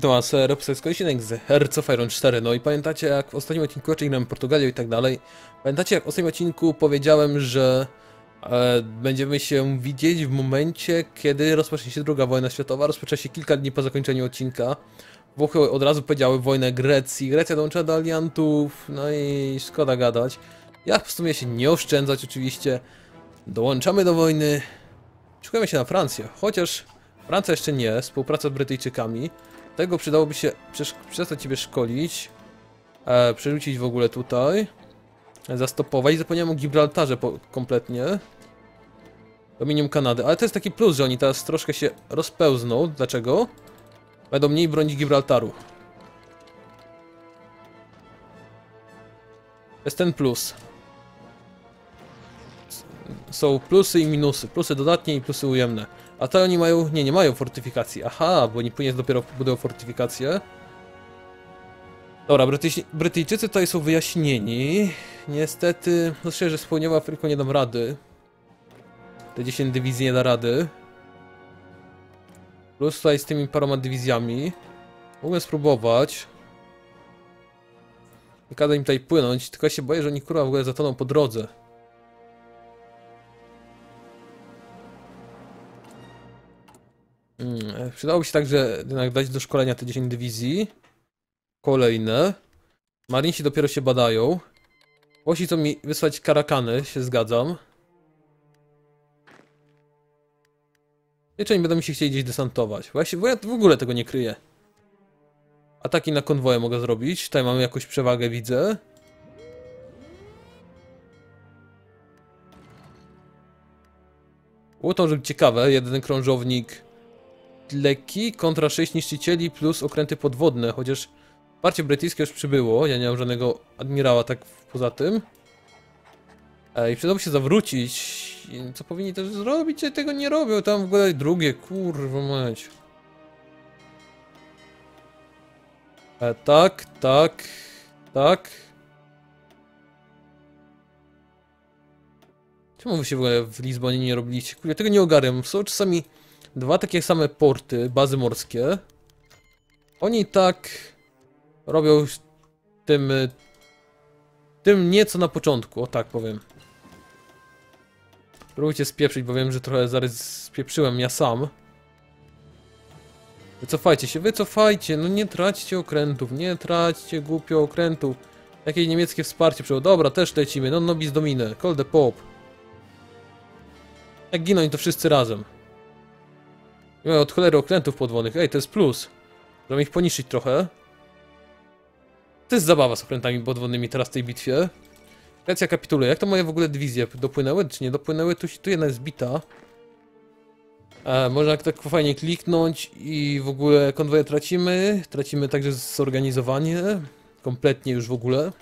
To was Robson odcinek z Hearts of Iron 4. No i pamiętacie jak w ostatnim odcinku, czy grałem Portugalią i tak dalej. Pamiętacie jak w ostatnim odcinku powiedziałem, że e, będziemy się widzieć w momencie, kiedy rozpocznie się druga wojna światowa. Rozpoczęła się kilka dni po zakończeniu odcinka. Włochy od razu powiedziały wojnę Grecji. Grecja dołączyła do aliantów, no i szkoda gadać. Ja postanowię się nie oszczędzać oczywiście. Dołączamy do wojny. Szukamy się na Francję, chociaż Francja jeszcze nie, współpraca z Brytyjczykami. Tego przydałoby się przestać ciebie szkolić. E, przerzucić w ogóle tutaj. Zastopować. Zapomniałem o Gibraltarze kompletnie. Dominium Kanady. Ale to jest taki plus, że oni teraz troszkę się rozpełzną. Dlaczego? Będą mniej bronić Gibraltaru. Jest ten plus. Są plusy i minusy. Plusy dodatnie i plusy ujemne. A te oni mają... Nie, nie mają fortyfikacji. Aha, bo oni później dopiero budują fortyfikacje. Dobra, Brytyjczy, Brytyjczycy tutaj są wyjaśnieni. Niestety, no szczerze, z południową Afryką nie dam rady. Te 10 dywizji nie da rady. Plus tutaj z tymi paroma dywizjami. Mogę spróbować. Nie kazać im tutaj płynąć, tylko ja się boję, że oni kurwa w ogóle zatoną po drodze. Przydałoby się także jednak dać do szkolenia te 10 dywizji. Kolejne. Marinsi dopiero się badają. Włosi chcą mi wysłać karakany, się zgadzam. Wieczorem będą mi się chcieli gdzieś desantować. Właśnie, bo ja w ogóle tego nie kryję. Ataki na konwoje mogę zrobić. Tutaj mamy jakąś przewagę, widzę. Było to może być ciekawe. Jeden krążownik lekki kontra 6 niszczycieli plus okręty podwodne, chociaż Wsparcie brytyjskie już przybyło, ja nie mam żadnego admirała tak poza tym. I przydałoby się zawrócić, co powinni też zrobić, ale tego nie robią, tam w ogóle drugie, kurwa mać. E, tak, tak, tak. Czemu wy się w ogóle w Lizbonie nie robiliście? Kurde, tego nie ogarniam. Są czasami dwa takie same porty, bazy morskie. Oni tak robią tym y, tym nieco na początku, o tak powiem. Spróbujcie spieprzyć, bo wiem, że trochę zaraz spieprzyłem ja sam. Wycofajcie się, wycofajcie, no nie traćcie okrętów, nie traćcie głupio okrętów. Jakieś niemieckie wsparcie przyjął. Dobra, też lecimy, no nobis domine, call the pop. Jak giną to wszyscy razem. Nie mają od cholery okrętów podwodnych, ej, to jest plus. Możemy ich poniszczyć trochę. To jest zabawa z okrętami podwodnymi teraz w tej bitwie. Grecja kapituluje. Jak to moje w ogóle dywizje dopłynęły, czy nie dopłynęły? Tu, tu jedna jest bita. E, można tak fajnie kliknąć i w ogóle konwoje tracimy. Tracimy także zorganizowanie. Kompletnie już w ogóle.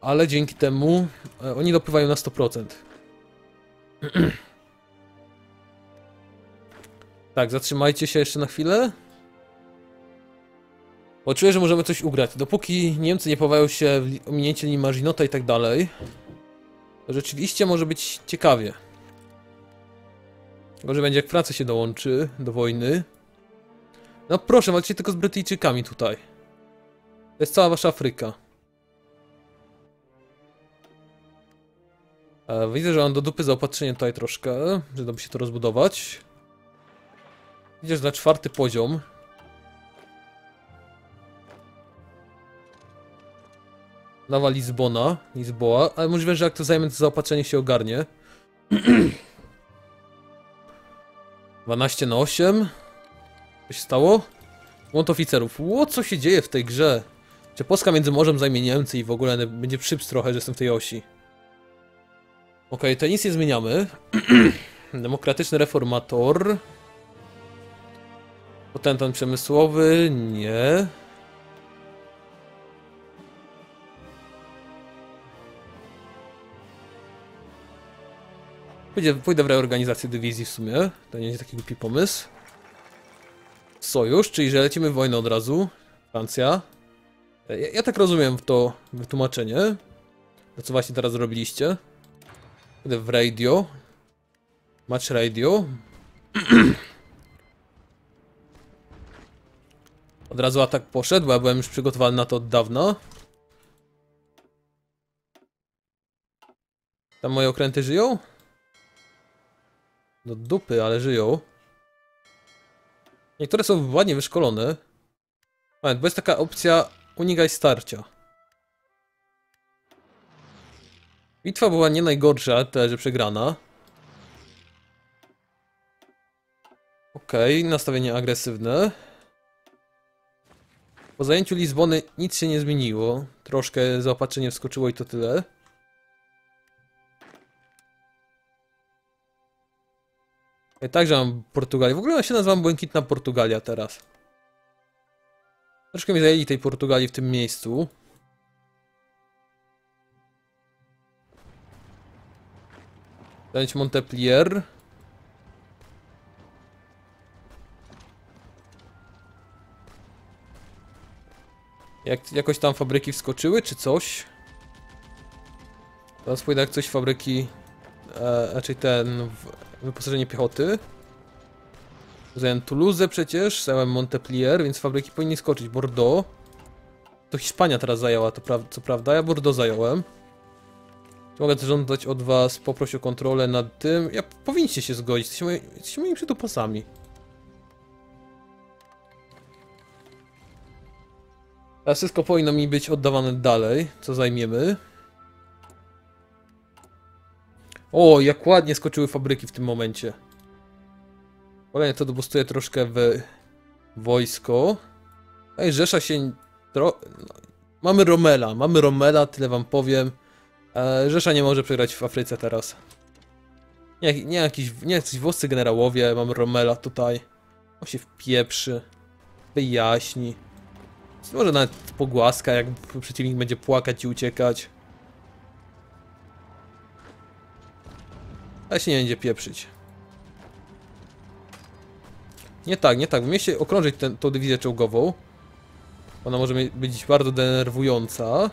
Ale dzięki temu e, oni dopływają na 100%. tak, zatrzymajcie się jeszcze na chwilę. Bo czuję, że możemy coś ugrać. Dopóki Niemcy nie powają się w ominięcie linii Marginota i tak dalej, to rzeczywiście może być ciekawie. Gorzej będzie jak Francja się dołączy do wojny. No proszę, walczcie tylko z Brytyjczykami tutaj. To jest cała wasza Afryka. E, widzę, że mam do dupy zaopatrzenie tutaj troszkę, że da by się to rozbudować. Widzisz, że na czwarty poziom. Nowa Lizbona, Lizboa, ale możliwe, że jak to zajmę, to zaopatrzenie się ogarnie. 12 na 8. Co się stało? Łąd oficerów. Ło, co się dzieje w tej grze? Czy Polska między morzem zajmie Niemcy i w ogóle będzie przyps trochę, że jestem w tej osi. Okej, to nic nie zmieniamy. Demokratyczny reformator. Potentat przemysłowy, nie. Pójdę, pójdę w reorganizację dywizji w sumie. To nie jest taki głupi pomysł. Sojusz, czyli że lecimy w wojnę od razu. Francja. Ja, ja tak rozumiem to wytłumaczenie. To co właśnie teraz zrobiliście. Pójdę w radio. Match radio. Od razu atak poszedł, ja byłem już przygotowany na to od dawna. Tam moje okręty żyją? Do dupy, ale żyją. Niektóre są ładnie wyszkolone. Ale bo jest taka opcja unikaj starcia. Bitwa była nie najgorsza, tyle że przegrana. Okej, nastawienie agresywne. Po zajęciu Lizbony nic się nie zmieniło. Troszkę zaopatrzenie wskoczyło i to tyle. Ja także mam Portugalię. W ogóle ona się nazywam Błękitna Portugalia teraz. Troszkę mi zajęli tej Portugalii w tym miejscu. Zająć Montpellier. Jak, jakoś tam fabryki wskoczyły, czy coś? Teraz pójdę jak coś fabryki, e, raczej ten, w, wyposażenie piechoty. Zająłem Toulouse przecież, zająłem Montpellier, więc fabryki powinny skoczyć. Bordeaux. To Hiszpania teraz zajęła, to pra co prawda, ja Bordeaux zająłem. Mogę żądać od was, poprosić o kontrolę nad tym. Ja powinniście się zgodzić, jesteście, moi, jesteście moimi przytupasami. Teraz wszystko powinno mi być oddawane dalej, co zajmiemy. O, jak ładnie skoczyły fabryki w tym momencie. Kolejnie to dobustuje troszkę w wojsko. Ej, Rzesza się... Tro... No, mamy Romela, mamy Romela, tyle wam powiem. E, Rzesza nie może przegrać w Afryce teraz. Nie, nie jakiś, nie jakiś włoscy generałowie, mamy Romela tutaj. On się wpieprzy, wyjaśni. Może nawet pogłaska, jak przeciwnik będzie płakać i uciekać. Ale się nie będzie pieprzyć. Nie tak, nie tak. W mieście okrążyć tę tą dywizję czołgową. Ona może być bardzo denerwująca.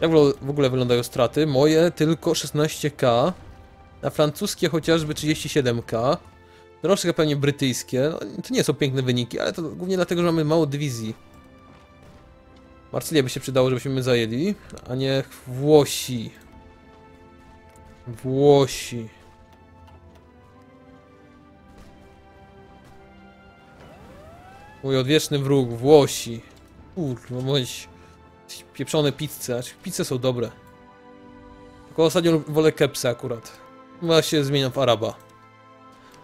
Jak w ogóle wyglądają straty? Moje tylko 16k. Na francuskie chociażby 37k. Troszkę pewnie brytyjskie. No, to nie są piękne wyniki, ale to głównie dlatego, że mamy mało dywizji. Marsylię by się przydało, żebyśmy zajęli, a nie Włosi. Włosi. Mój odwieczny wróg, Włosi. Kurwa, bądź pieprzone pizze. Pizze są dobre. Tylko ostatnio wolę kepsy akurat. Chyba się zmieniam w Araba.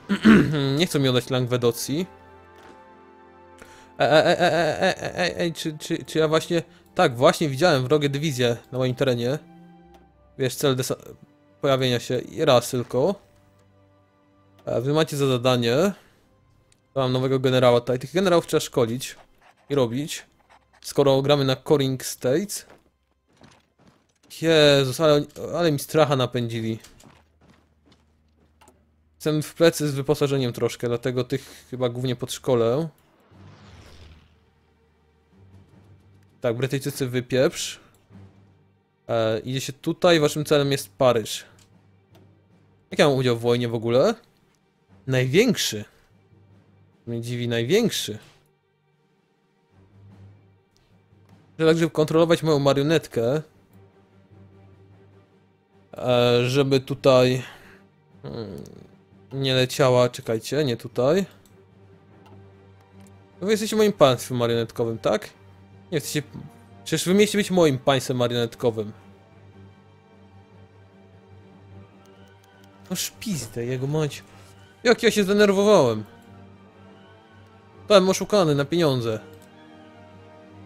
Nie chcą mi oddać Langwedocji. Ej, ej, ej, ej, ej, ej, czy, czy, czy ja właśnie... Tak, właśnie widziałem wrogie dywizje na moim terenie. Wiesz, cel pojawienia się i raz tylko. Wy macie za zadanie. Mam nowego generała tutaj. Tych generałów trzeba szkolić i robić. Skoro gramy na Coring States. Jezus, ale, ale mi stracha napędzili. Jestem w plecy z wyposażeniem troszkę, dlatego tych chyba głównie pod szkole. Tak, Brytyjczycy wypieprz. E, idzie się tutaj, waszym celem jest Paryż. Jak ja mam udział w wojnie w ogóle? Największy. Mnie dziwi największy. Że tak, kontrolować moją marionetkę. E, żeby tutaj... Hmm, nie leciała, czekajcie, nie tutaj. Wy jesteście moim państwem marionetkowym, tak? Nie chcecie... Przecież wy mieliście być moim państwem marionetkowym. No szpizdę, jego mać. Jak ja się zdenerwowałem. Byłem oszukany na pieniądze.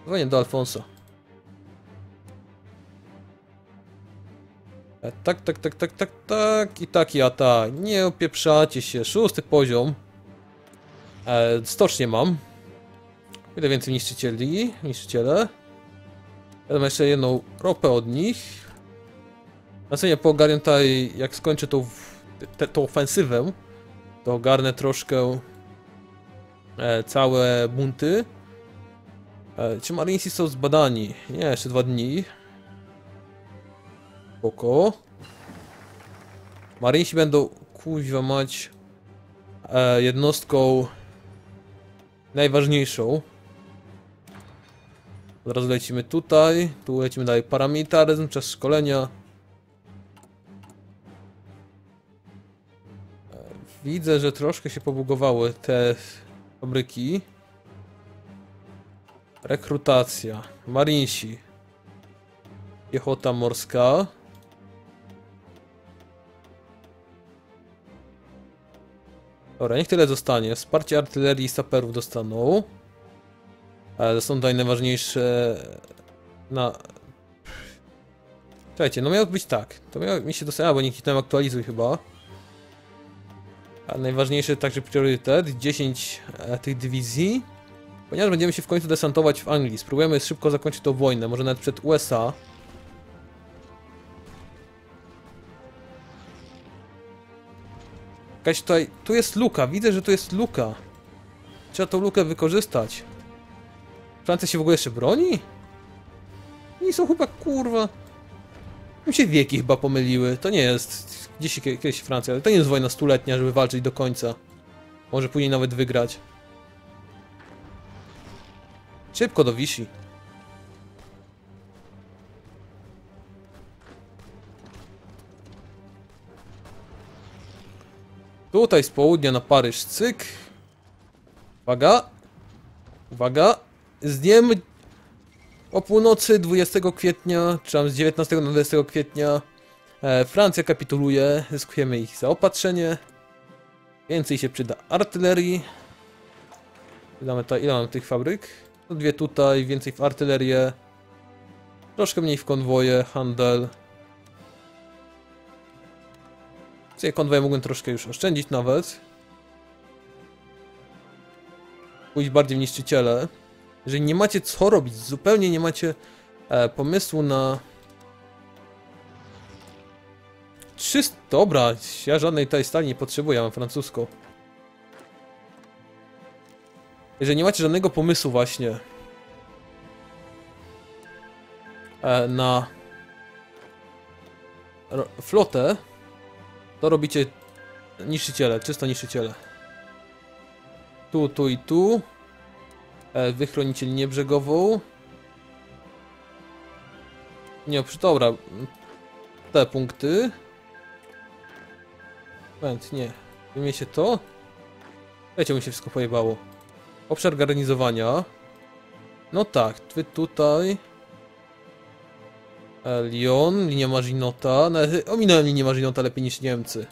Dzwonię do Alfonso. Tak, tak, tak, tak, tak, tak i tak, ja tak. Nie opieprzacie się. Szósty poziom. E, stocznie mam. Ile więcej niszczycieli? Niszczyciele. Mam jeszcze jedną ropę od nich. Następnie po ogarnię tutaj, jak skończę tą, te, tą ofensywę, to ogarnę troszkę e, całe bunty. E, czy Marinesi są zbadani? Nie, jeszcze dwa dni. Spoko. Marinesi będą, kuźwa mać, e, jednostką najważniejszą. Od razu lecimy tutaj, tu lecimy dalej paramilitaryzm, czas szkolenia. Widzę, że troszkę się pobugowały te fabryki. Rekrutacja, marinsi, piechota morska. Dobra, niech tyle zostanie. Wsparcie artylerii i saperów dostaną. Ale są tutaj najważniejsze na... Słuchajcie, no miało być tak. To miało mi się dostać, bo nie kliknąłem aktualizuj chyba. A najważniejszy także priorytet, 10 e, tych dywizji. Ponieważ będziemy się w końcu desantować w Anglii, spróbujemy szybko zakończyć tą wojnę, może nawet przed USA. Jakaś tutaj, tu jest luka, widzę, że tu jest luka. Trzeba tą lukę wykorzystać. Francja się w ogóle jeszcze broni? Nie są chyba kurwa. Mi się wieki chyba pomyliły. To nie jest gdzieś kiedyś Francja, ale to nie jest wojna stuletnia, żeby walczyć do końca. Może później nawet wygrać. Szybko do Vichy. Tutaj z południa na Paryż, cyk. Uwaga. Uwaga. Z dniem o północy 20 kwietnia, czy tam z 19 na 20 kwietnia e, Francja kapituluje, zyskujemy ich zaopatrzenie. Więcej się przyda artylerii. Mamy, ta, ile mamy tych fabryk? No dwie tutaj, więcej w artylerię. Troszkę mniej w konwoje, handel. Sobie konwoje mógłbym troszkę już oszczędzić nawet. Pójść bardziej w niszczyciele. Jeżeli nie macie co robić, zupełnie nie macie e, pomysłu na... 300... Dobra, ja żadnej tej stali nie potrzebuję, mam francuską. Jeżeli nie macie żadnego pomysłu właśnie e, na flotę, to robicie niszczyciele, czysto niszczyciele. Tu, tu i tu. E, wy chronicie linię brzegową. Nie, dobra. Te punkty. Moment, nie. Wyjmie się to. Wiecie, mi się wszystko pojebało. Obszar garnizowania. No tak, wy tutaj. E, Lyon, linia Marzinota. Nawet ominąłem linię Marzinota lepiej niż Niemcy.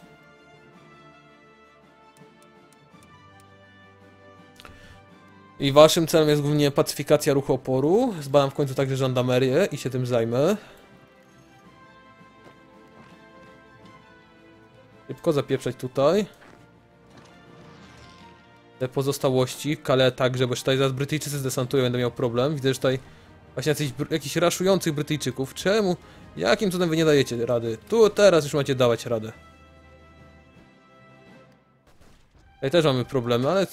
I waszym celem jest głównie pacyfikacja ruchu oporu. Zbadam w końcu także żandarmerię i się tym zajmę. Szybko zapieprzać tutaj. Te pozostałości, Kale także, bo tutaj zaraz Brytyjczycy zdesantują, będę miał problem. Widzę, że tutaj właśnie jacyś, jakichś raszujących Brytyjczyków. Czemu? Jakim cudem wy nie dajecie rady? Tu, teraz już macie dawać radę. Tutaj też mamy problemy, ale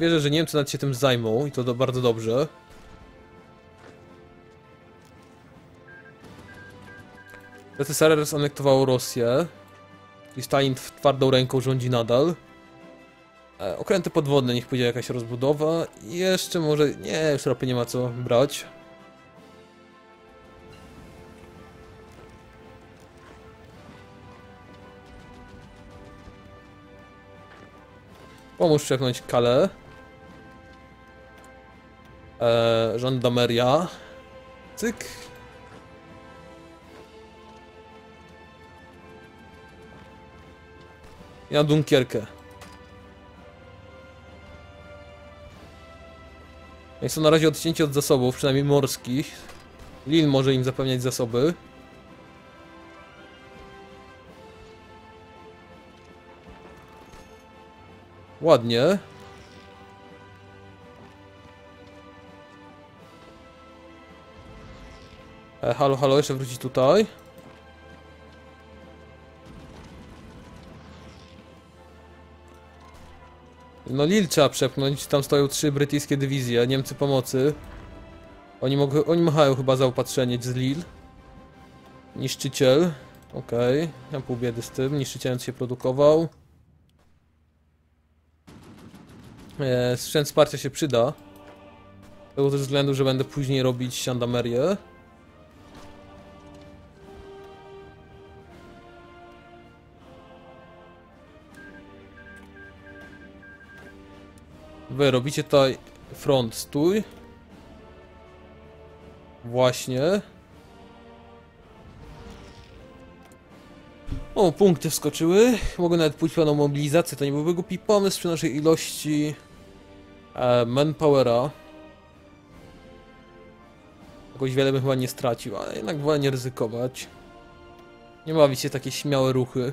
wierzę, że Niemcy nad się tym zajmą i to do, bardzo dobrze. ZSRR zanektowało Rosję. I Stalin tw- twardą ręką rządzi nadal. E, okręty podwodne, niech pójdzie jakaś rozbudowa. I jeszcze może... Nie, już ropy nie ma co brać. Pomóż przepchnąć Kale. Eee, żandarmeria. Cyk. I na Dunkierkę. Oni są na razie odcięci od zasobów, przynajmniej morskich. Lin może im zapewniać zasoby. Ładnie. E, halo, halo, jeszcze wrócić tutaj. No Lil trzeba przepchnąć, tam stoją trzy brytyjskie dywizje, Niemcy pomocy. Oni, mogą, oni machają chyba zaopatrzenie z Lil. Niszczyciel. Okej, okay. mam pół biedy z tym, niszczyciel się produkował. E, sprzęt wsparcia się przyda. Z tego też względu, że będę później robić żandarmerię. Wy robicie tutaj front stój. Właśnie. O, punkty wskoczyły. Mogę nawet pójść pełną mobilizację, to nie byłby głupi pomysł przy naszej ilości manpowera. Jakoś wiele bym chyba nie stracił, ale jednak wolę nie ryzykować. Nie bawić się takie śmiałe ruchy.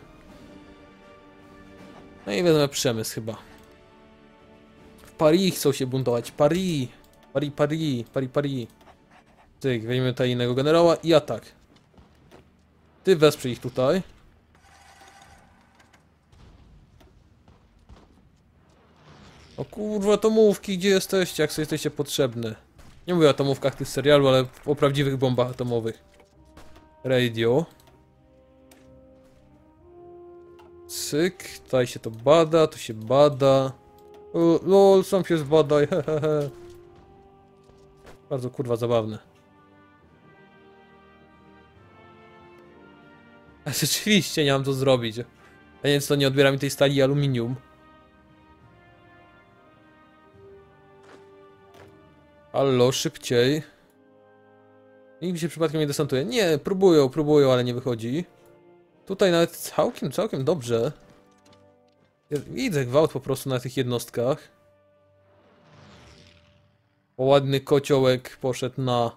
No i wezmę przemysł chyba. W Paris chcą się buntować. Paris! Paris, Paris, Paris, Paris. Tyk, weźmiemy tutaj innego generała i atak. Ty wesprzyj ich tutaj. O kurwa, atomówki, gdzie jesteście, jak sobie jesteście potrzebne? Nie mówię o atomówkach tych serialu, ale o prawdziwych bombach atomowych. Radio. Cyk, tutaj się to bada, tu się bada. O, lol, sam się zbadaj, hehehe. Bardzo kurwa zabawne. A rzeczywiście nie mam to zrobić. A więc to nie odbiera mi tej stali aluminium. Allo, szybciej. Nikt się przypadkiem nie desantuje. Nie, próbują, próbują, ale nie wychodzi. Tutaj nawet całkiem, całkiem dobrze. Ja Widzę gwałt po prostu na tych jednostkach. O, ładny kociołek poszedł na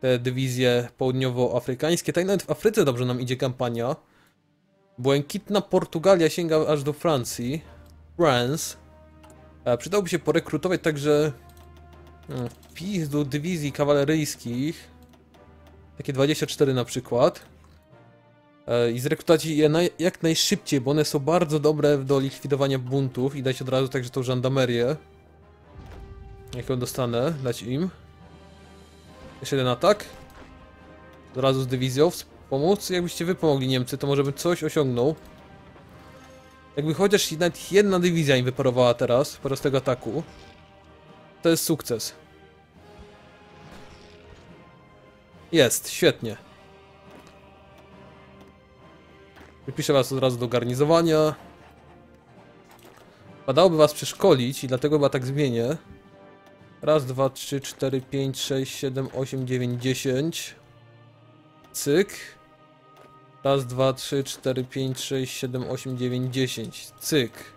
te dywizje południowoafrykańskie. Tak nawet w Afryce dobrze nam idzie kampania. Błękitna Portugalia sięga aż do Francji. France. E, przydałoby się porekrutować także Wpis do dywizji kawaleryjskich. Takie 24 na przykład. E, I zrekrutować je naj, jak najszybciej, bo one są bardzo dobre do likwidowania buntów i dać od razu także tą żandarmerię. Jak ją dostanę, dać im. Jeszcze jeden atak. Od razu z dywizją pomóc. Jakbyście wy pomogli Niemcy, to może bym coś osiągnął. Jakby chociaż nawet jedna dywizja im wyparowała teraz, podczas tego ataku. To jest sukces. Jest, świetnie. Wypiszę was od razu do garnizowania. Padałoby was przeszkolić i dlatego chyba tak zmienię. Raz, dwa, trzy, cztery, pięć, sześć, siedem, osiem, dziewięć, dziesięć. Cyk. Raz, dwa, trzy, cztery, pięć, sześć, siedem, osiem, dziewięć, dziesięć. Cyk.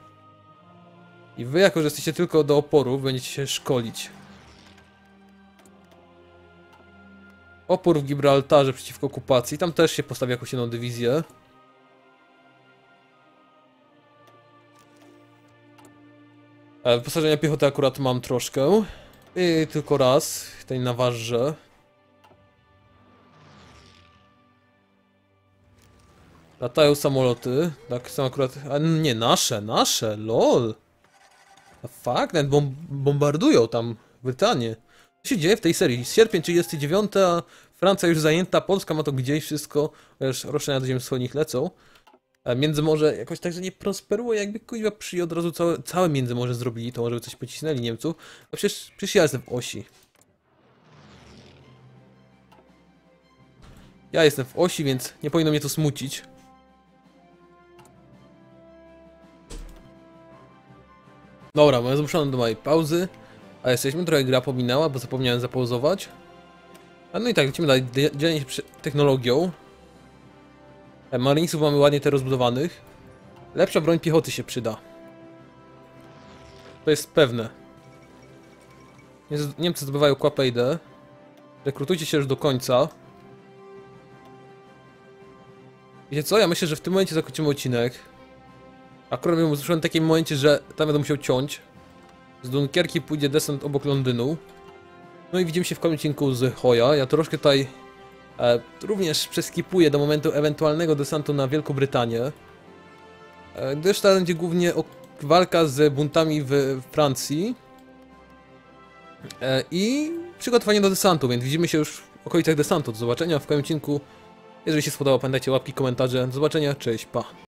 I wy, jako że jesteście tylko do oporu, będziecie się szkolić. Opór w Gibraltarze przeciwko okupacji. Tam też się postawi jakąś jedną dywizję. E, Wyposażenia piechoty akurat mam troszkę. I tylko raz, tej nawarze. Latają samoloty. Tak są akurat. A nie, nasze, nasze, lol. Fuck, nawet bom bombardują tam Brytanię. Co się dzieje w tej serii? Sierpień 39, a Francja już zajęta, Polska ma to gdzieś wszystko, już roszczenia do ziem wschodnich lecą. A Międzymorze jakoś tak, że nie prosperuje, jakby kuźwa przy od razu całe, całe Międzymorze zrobili, to może by coś pocisnęli Niemców. A przecież, przecież ja jestem w osi. Ja jestem w osi, więc nie powinno mnie to smucić. Dobra, mamy zmuszony do mojej pauzy. A jesteśmy, trochę gra pominęła, bo zapomniałem zapauzować. A no i tak, lecimy dalej, dzie- dzielenie się technologią. E, Marinesów mamy ładnie te rozbudowanych. Lepsza broń piechoty się przyda. To jest pewne. Niemcy zdobywają Quapeidę. Rekrutujcie się już do końca. Wiecie co? Ja myślę, że w tym momencie zakończymy odcinek. Akurat bym usłyszałem w takim momencie, że tam będę musiał ciąć. Z Dunkierki pójdzie desant obok Londynu. No i widzimy się w kolejnym odcinku z Hoya. Ja troszkę tutaj e, również przeskipuję do momentu ewentualnego desantu na Wielką Brytanię. E, gdyż to będzie głównie walka z buntami w Francji. E, I przygotowanie do desantu, więc widzimy się już w okolicach desantu. Do zobaczenia w kolejnym odcinku. Jeżeli się spodobało, pamiętajcie łapki, komentarze. Do zobaczenia, cześć, pa.